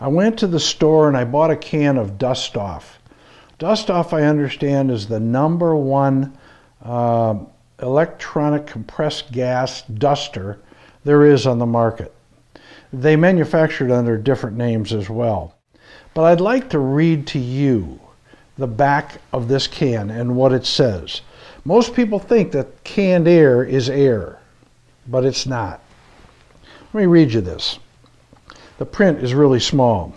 I went to the store and I bought a can of Dust Off. Dust Off, I understand, is the number one uh, electronic compressed gas duster there is on the market. They manufacture it under different names as well. But I'd like to read to you the back of this can and what it says. Most people think that canned air is air, but it's not. Let me read you this. The print is really small.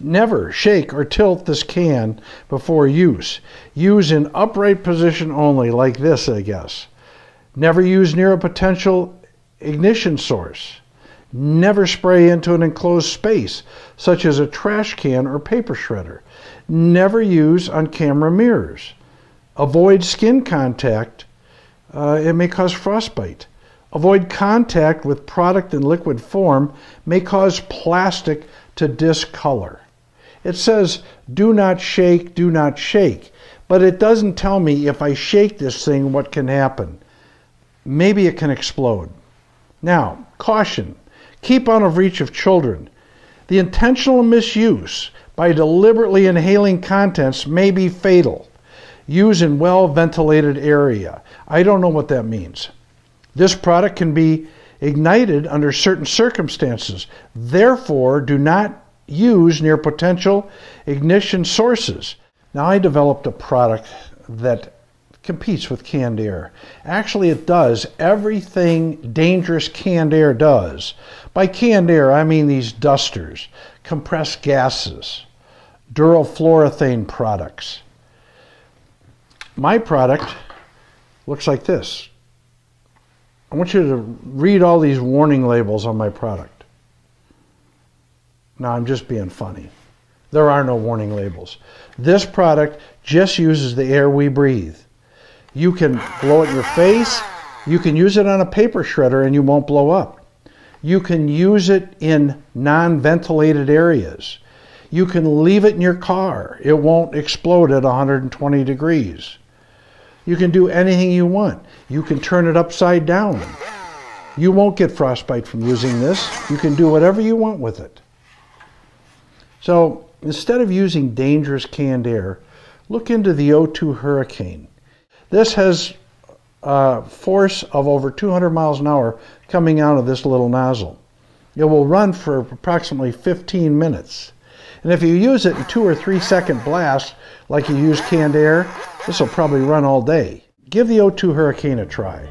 Never shake or tilt this can before use. Use in upright position only, like this, I guess. Never use near a potential ignition source. Never spray into an enclosed space, such as a trash can or paper shredder. Never use on camera mirrors. Avoid skin contact. Uh, it may cause frostbite. Avoid contact with product in liquid form may cause plastic to discolor. It says, do not shake, do not shake. But it doesn't tell me if I shake this thing what can happen. Maybe it can explode. Now, caution. Keep out of reach of children. The intentional misuse by deliberately inhaling contents may be fatal. Use in well ventilated area. I don't know what that means. This product can be ignited under certain circumstances. Therefore, do not use near potential ignition sources. Now, I developed a product that competes with canned air. Actually, it does everything dangerous canned air does. By canned air, I mean these dusters, compressed gases, difluoroethane products. My product looks like this. I want you to read all these warning labels on my product. Now, I'm just being funny. There are no warning labels. This product just uses the air we breathe. You can blow it in your face. You can use it on a paper shredder and you won't blow up. You can use it in non ventilated areas. You can leave it in your car. It won't explode at 120 degrees. You can do anything you want. You can turn it upside down. You won't get frostbite from using this. You can do whatever you want with it. So instead of using dangerous canned air, look into the O2 Hurricane. This has a force of over 200 miles an hour coming out of this little nozzle. It will run for approximately 15 minutes. And if you use it in two or three second blasts, like you use canned air, this will probably run all day. Give the O2 Hurricane a try.